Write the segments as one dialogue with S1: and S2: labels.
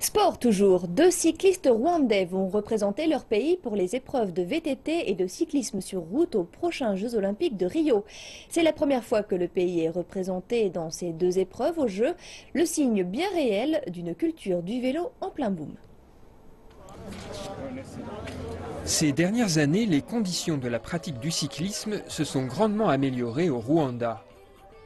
S1: Sport toujours, deux cyclistes rwandais vont représenter leur pays pour les épreuves de VTT et de cyclisme sur route aux prochains Jeux Olympiques de Rio. C'est la première fois que le pays est représenté dans ces deux épreuves aux Jeux, le signe bien réel d'une culture du vélo en plein boom.
S2: Ces dernières années, les conditions de la pratique du cyclisme se sont grandement améliorées au Rwanda.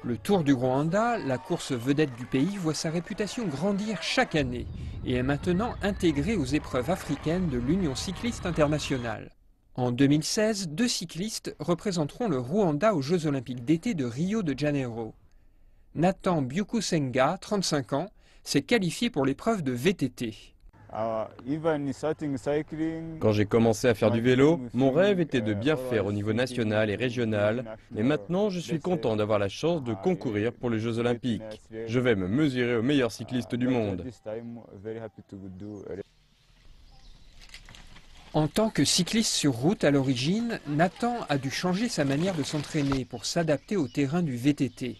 S2: Le Tour du Rwanda, la course vedette du pays, voit sa réputation grandir chaque année et est maintenant intégrée aux épreuves africaines de l'Union cycliste internationale. En 2016, deux cyclistes représenteront le Rwanda aux Jeux olympiques d'été de Rio de Janeiro. Nathan Byukusenga, 35 ans, s'est qualifié pour l'épreuve de VTT.
S3: Quand j'ai commencé à faire du vélo, mon rêve était de bien faire au niveau national et régional, et maintenant je suis content d'avoir la chance de concourir pour les Jeux olympiques. Je vais me mesurer aux meilleurs cyclistes du monde.
S2: En tant que cycliste sur route à l'origine, Nathan a dû changer sa manière de s'entraîner pour s'adapter au terrain du VTT.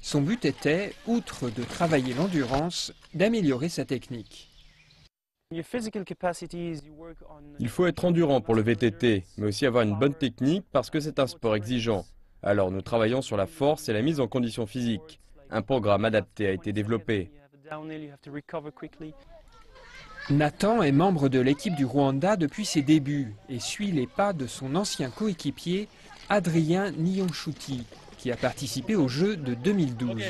S2: Son but était, outre de travailler l'endurance, d'améliorer sa technique.
S3: Il faut être endurant pour le VTT, mais aussi avoir une bonne technique parce que c'est un sport exigeant. Alors nous travaillons sur la force et la mise en condition physique. Un programme adapté a été développé.
S2: Nathan est membre de l'équipe du Rwanda depuis ses débuts et suit les pas de son ancien coéquipier Adrien Nyonshuti, qui a participé aux Jeux de 2012.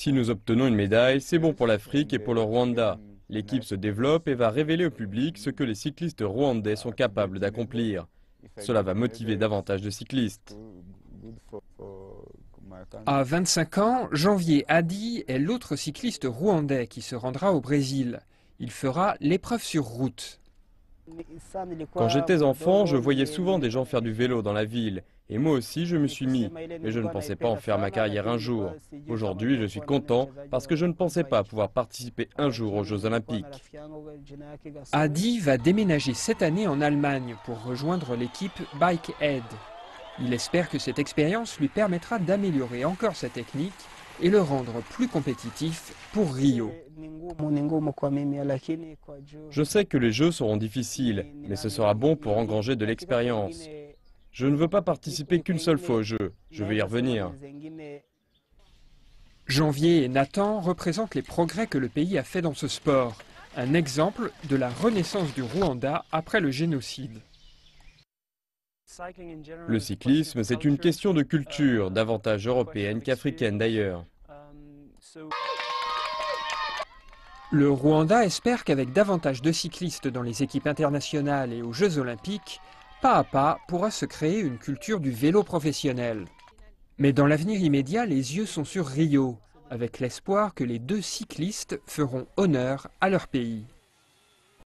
S3: Si nous obtenons une médaille, c'est bon pour l'Afrique et pour le Rwanda. L'équipe se développe et va révéler au public ce que les cyclistes rwandais sont capables d'accomplir. Cela va motiver davantage de cyclistes.
S2: À 25 ans, Janvier Adi est l'autre cycliste rwandais qui se rendra au Brésil. Il fera l'épreuve sur route.
S3: Quand j'étais enfant, je voyais souvent des gens faire du vélo dans la ville. Et moi aussi, je me suis mis. Mais je ne pensais pas en faire ma carrière un jour. Aujourd'hui, je suis content parce que je ne pensais pas pouvoir participer un jour aux Jeux Olympiques.
S2: Adi va déménager cette année en Allemagne pour rejoindre l'équipe Bike Aid. Il espère que cette expérience lui permettra d'améliorer encore sa technique et le rendre plus compétitif pour Rio.
S3: Je sais que les Jeux seront difficiles, mais ce sera bon pour engranger de l'expérience. Je ne veux pas participer qu'une seule fois au jeu. Je veux y revenir.
S2: Janvier et Nathan représentent les progrès que le pays a fait dans ce sport. Un exemple de la renaissance du Rwanda après le génocide.
S3: Le cyclisme, c'est une question de culture, davantage européenne qu'africaine d'ailleurs.
S2: Le Rwanda espère qu'avec davantage de cyclistes dans les équipes internationales et aux Jeux olympiques, pas à pas pourra se créer une culture du vélo professionnel. Mais dans l'avenir immédiat, les yeux sont sur Rio, avec l'espoir que les deux cyclistes feront honneur à leur pays.